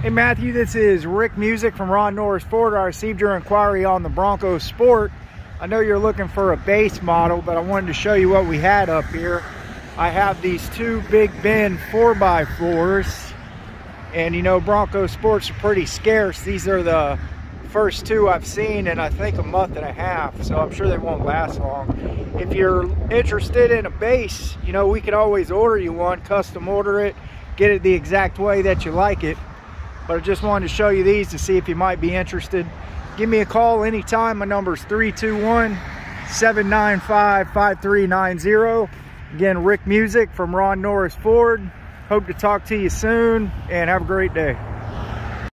Hey Matthew, this is Rick Music from Ron Norris Ford. I received your inquiry on the Bronco Sport. I know you're looking for a base model, but I wanted to show you what we had up here. I have these two Big Bend 4x4s, and you know Bronco Sports are pretty scarce. These are the first two I've seen in I think a month and a half, so I'm sure they won't last long. If you're interested in a base, you know, we could always order you one, custom order it, get it the exact way that you like it but I just wanted to show you these to see if you might be interested. Give me a call anytime. My number is 321-795-5390. Again, Rick Music from Ron Norris Ford. Hope to talk to you soon and have a great day.